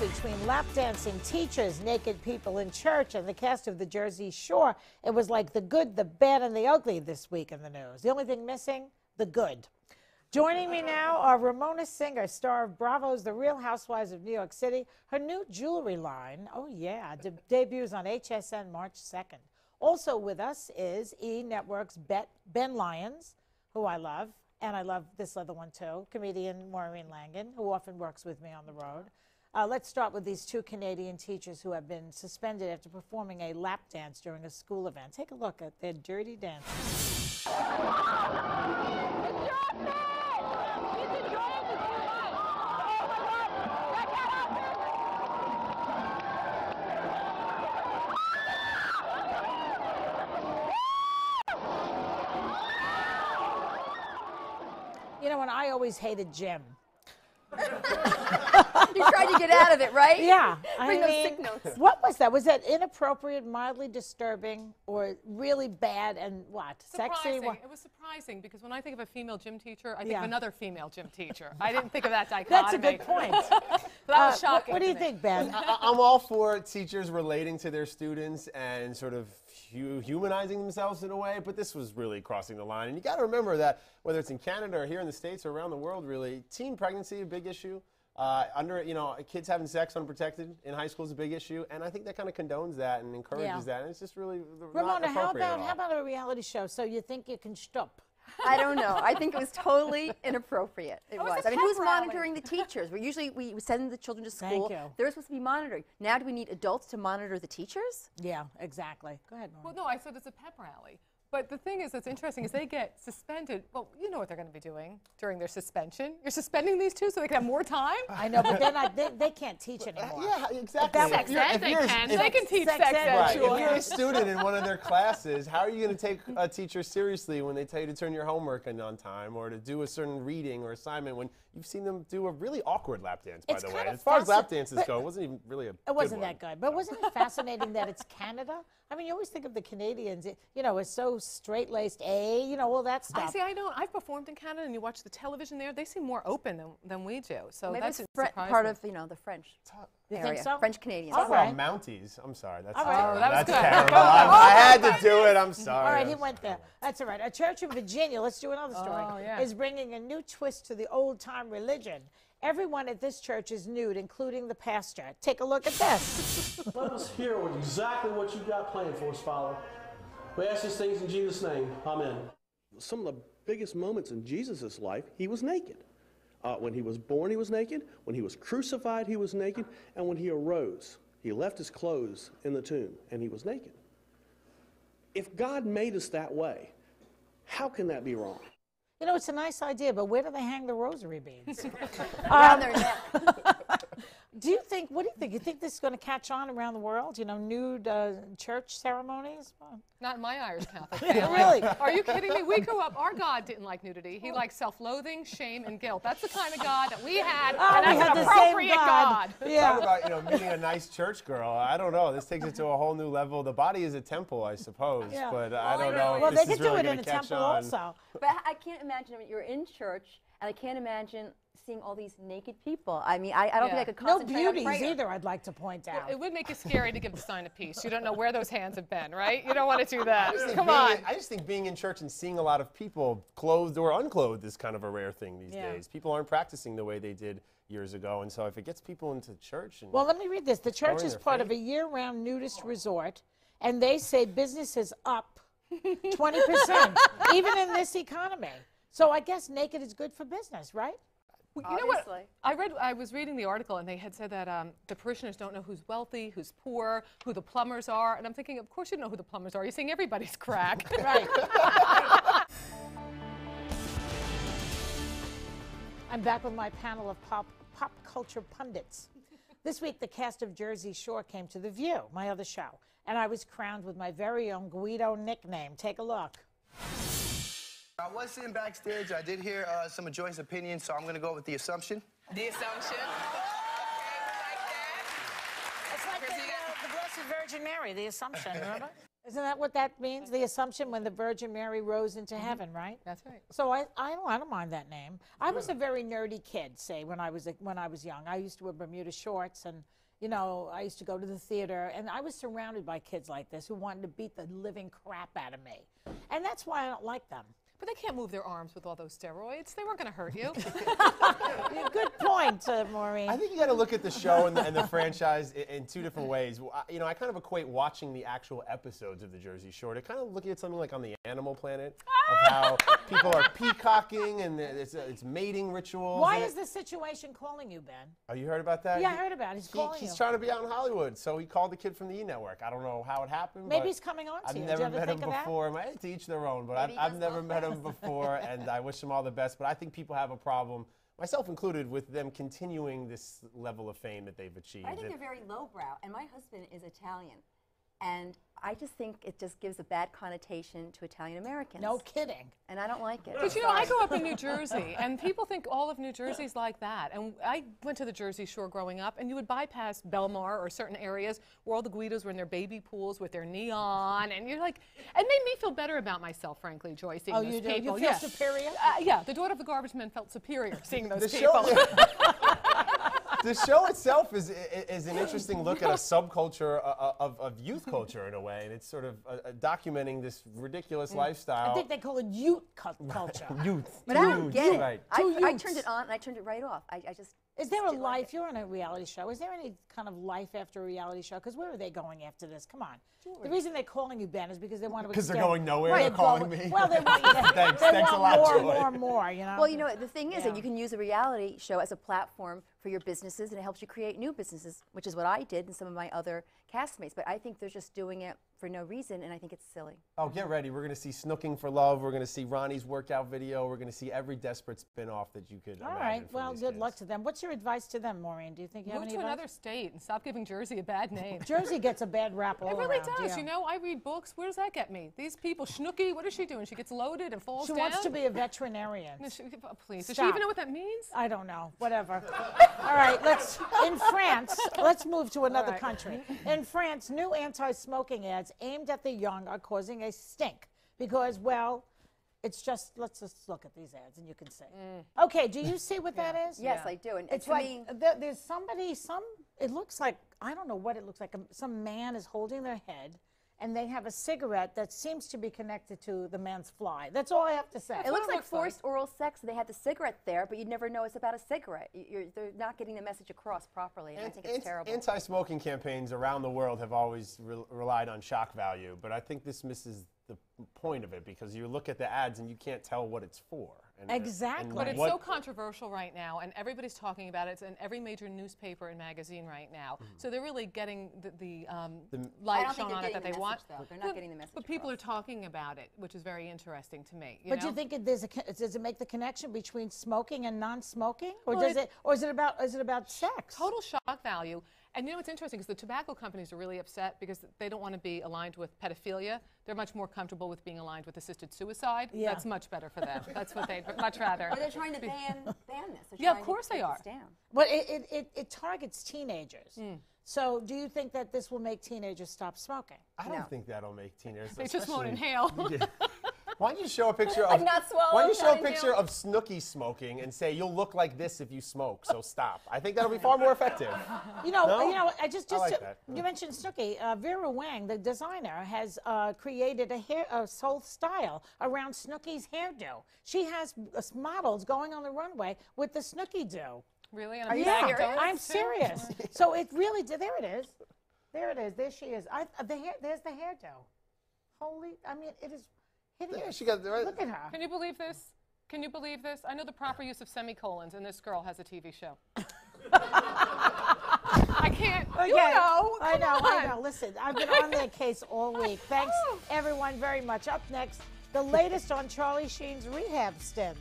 between lap dancing teachers, naked people in church, and the cast of the Jersey Shore. It was like the good, the bad, and the ugly this week in the news. The only thing missing, the good. Joining me now are Ramona Singer, star of Bravo's The Real Housewives of New York City. Her new jewelry line, oh yeah, de- debuts on HSN March 2nd. Also with us is E Network's Bet, Ben Lyons, who I love, and I love this other one too, comedian Maureen Langan, who often works with me on the road. Uh, let's start with these two Canadian teachers who have been suspended after performing a lap dance during a school event. Take a look at their dirty dance. You know, and I always hated gym. You tried to get out of it, right? Yeah, I those mean, sick notes. what was that? Was that inappropriate, mildly disturbing, or really bad and what? Sexy? Surprising. What? It was surprising because when I think of a female gym teacher, I think Yeah. of another female gym teacher. I didn't think of that dichotomy. That's a good point. that Uh, was what- shocking. What, do you me. think, Ben? I- I'm all for teachers relating to their students and sort of humanizing themselves in a way, but this was really crossing the line. And you got to remember that whether it's in Canada or here in the States or around the world, really, teen pregnancy a big issue. Uh, under you know, kids having sex unprotected in high school is a big issue, and I think that kind of condones that and encourages Yeah. that. And it's just really not Ramona, how about how about a reality show? So you think you can stop? I don't know. I think it was totally inappropriate. It was was. a I mean, who's rally. monitoring the teachers? We usually we send the children to Thank school. you. They're supposed to be monitoring. Now, do we need adults to monitor the teachers? Yeah, exactly. Go ahead, Well, no, I said it's a pep rally. But the thing is that's interesting is they get suspended. Well, you know what they're going to be doing during their suspension. You're suspending these two so they can have more time? I know, but then I, they, they can't teach uh, anymore. Yeah, exactly. that If was- you're- Ed, if they you're- can. if- They can teach sex sex, ed, ed, Right. sure. If you're a student in one of their classes, how are you going to take a teacher seriously when they tell you to turn your homework in on time or to do a certain reading or assignment when you've seen them do a really awkward lap dance, by It's the way? kind And of as far as lap dances go, it wasn't even really a It wasn't good that good. But wasn't it fascinating that it's Canada? I mean, you always think of the Canadians, eh, you know, as so straight laced, A, eh, you know, all that stuff. I stuff. see. I don't. I've performed in Canada, and you watch the television there. They seem more open than, than we do. So Maybe that's it's Fre- part of you know the French You area. think so? French Canadians. All Talk Mounties. I'm sorry. That's All right. terrible. Oh, that was That's good. terrible. I, I oh, had to do it. I'm sorry. All right, he went there. That's all right. A church in Virginia, let's do another story, Oh, yeah. is bringing a new twist to the old time religion. Everyone at this church is nude, including the pastor. Take a look at this. Let us hear what exactly what you got planned for us, Father. We ask these things in Jesus' name. Amen. Some of the biggest moments in Jesus' life, he was naked. Uh, when he was born, he was naked. When he was crucified, he was naked. And when he arose, he left his clothes in the tomb and he was naked. If God made us that way, how can that be wrong? You know, it's a nice idea, but where do they hang the rosary beads? Around their neck. do you think, what do you think? You think this is going to catch on around the world? You know, nude uh, church ceremonies? Not in my Irish Catholic Yeah, really? Are you kidding me? We grew up, our God didn't like nudity. He liked self loathing, shame, and guilt. That's the kind of God that we had, Oh, and we that's had an the same appropriate God. God. Yeah. Talk about you know meeting a nice church girl. I don't know. This takes it to a whole new level. The body is a temple, I suppose, Yeah. but I don't know. Well, this they is could do it in a temple on. also. But I can't imagine. I mean, you're in church, and I can't imagine seeing all these naked people. I mean, I, I don't Yeah. think I could No concentrate on beauties prayer. either, I'd like to point out. It would make it scary to give the sign of peace. You don't know where those hands have been, right? You don't want to do that. I just think Come being on. in- I just think being in church and seeing a lot of people clothed or unclothed is kind of a rare thing these Yeah. days. People aren't practicing the way they did years ago, and so if it gets people into church, and Well, let me read this. The church is their part of a year round nudist resort, and they say business is up 20%, even in this economy. So I guess naked is good for business, right? Well, you know what? I read. I was reading the article, and they had said that um, the parishioners don't know who's wealthy, who's poor, who the plumbers are. And I'm thinking, of course you know who the plumbers are. You're saying everybody's crack. Right. I'm back with my panel of pop, pop culture pundits. This week, the cast of Jersey Shore came to The View, my other show, and I was crowned with my very own Guido nickname. Take a look. I was sitting backstage. I did hear uh, some of Joy's opinions, so I'm going to go with the assumption. The assumption. It's like the, uh, the Blessed Virgin Mary, the Assumption, remember? Isn't that what that means? The assumption when the Virgin Mary rose into heaven, right? That's right. So I, I don't I don't mind that name. I was a very nerdy kid, say when I was a, when I was young. I used to wear Bermuda shorts and you know I used to go to the theater and I was surrounded by kids like this who wanted to beat the living crap out of me, and that's why I don't like them. But they can't move their arms with all those steroids. They weren't going to hurt you. Good point, uh, Maureen. I think you got to look at the show and the, and the franchise in, in two different ways. I- You know, I kind of equate watching the actual episodes of the Jersey Shore to kind of looking at something like on the Animal Planet of how people are peacocking and it's, it's mating rituals. why is this situation calling you, Ben? Oh, you heard about that? Yeah, I heard about it. He's he- calling he's you. trying to be out in Hollywood, so he called the kid from the E Network. I don't know how it happened. Maybe he's coming on to I've you. Never met him think of that? before. Hey, to each their own, but Maybe I've, I've never met him before, and I wish him all the best. But I think people have a problem, myself included, with them continuing this level of fame that they've achieved. I think they're very lowbrow, and my husband is Italian, and I just think it just gives a bad connotation to Italian Americans. No kidding. and I don't like it. But you know, I grew up in New Jersey, and people think all of New Jersey's like that. And I went to the Jersey Shore growing up, and you would bypass Belmar or certain areas where all the Guidos were in their baby pools with their neon, and you're like, it made me feel better about myself, frankly, Joy, seeing Oh, those you do? You people. feel yeah. superior? Uh, yeah, the daughter of the garbage man felt superior seeing those the people. show, the show itself is, is an interesting look at a subculture uh, of, of youth culture in a way, and it's sort of uh, uh, documenting this ridiculous lifestyle. I think they call it youth cu- culture. youth. But I don't youth, get it. Right. I, I turned it on and I turned it right off. I, I just. Is there a didn't like life? You're on a reality show. Is there any kind of life after a reality show? Because where are they going after this? Come on. The reason they're calling you Ben is because they want to. 'Cause they're extend- going nowhere, Right, they're calling well, me. Well, they want you. Thanks- they thanks a want lot, more, Joy. more, more. You know. Well, you know, the thing is Yeah. that you can use a reality show as a platform for your businesses, and it helps you create new businesses, which is what I did and some of my other castmates. But I think they're just doing it for no reason, and I think it's silly. Oh, get ready. We're going to see Snooking for Love. We're going to see Ronnie's workout video. We're going to see every desperate spin off that you could All imagine. right. Well, good kids. luck to them. What's your advice to them, Maureen? Do you think you have Move any to advice? another state and stop giving Jersey a bad name. Jersey gets a bad rap all It really around, does. yeah. You know, I read books. Where does that get me? These people, Snooki, what is she doing? She gets loaded and falls She down. wants to be a veterinarian. No, she- oh, please. Does she even know what that means? I don't know. Whatever. All right, let's in France. Let's move to another right. country. In France, new anti-smoking ads aimed at the young are causing a stink because, well, it's just. Let's just look at these ads and you can see. Okay, do you see what that is? Yes, I do. And It's to like me, there's somebody. Some. It looks like I don't know what it looks like. Um, Some man is holding their head. And they have a cigarette that seems to be connected to the man's fly. That's all I have to say. it looks it like looks like. forced oral sex. They had the cigarette there, but you'd never know it's about a cigarette. You- You're, they're not getting the message across properly, and I think it's Ant- terrible. Anti-smoking campaigns around the world have always re- relied on shock value, but I think this misses the point of it because you look at the ads and you can't tell what it's for. And, and Exactly. But it's so controversial right now, and everybody's talking about it. It's in every major newspaper and magazine right now. So they're really getting the, the, um, light I shone on it that getting they the want. though. They're not But- getting the message But people across. are talking about it, which is very interesting to me. You But do you think it, there's a, does it make the connection between smoking and non-smoking, or Well, does it- it, or is it about is it about sex? total shock value. And you know what's interesting is the tobacco companies are really upset because they don't want to be aligned with pedophilia. They're much more comfortable with being aligned with assisted suicide. Yeah. That's much better for them. That's what they'd much rather. But they're trying to ban ban this. They're Yeah, of trying to course they are. this Down. But it, it, it, it targets teenagers. Hmm. So do you think that this will make teenagers stop smoking? I don't No. think that'll make teenagers. They just won't inhale. Why don't you show a picture of? I've not swallowed, Why don't you show a picture inhaled. of Snooki smoking and say you'll look like this if you smoke? So stop. I think that'll be far more effective. You know, No? you know. I just I just like to- that. you mentioned Snooki. Uh, Vera Wang, the designer, has uh, created a hair a whole style around Snooki's hairdo. She has uh, models going on the runway with the Snooki do. really? On Are you bag serious? I'm serious. so it really. There it is. There it is. There she is. I, the hair. There's the hairdo. Holy! I mean, it is hideous. she got the right- Look at her. Can you believe this? Can you believe this? I know the proper use of semicolons, and this girl has a TV show. I can't. You Okay. know. I come know, I know. Listen, I've been on their case all week. Thanks, everyone, very much. Up next, the latest on Charlie Sheen's rehab stint.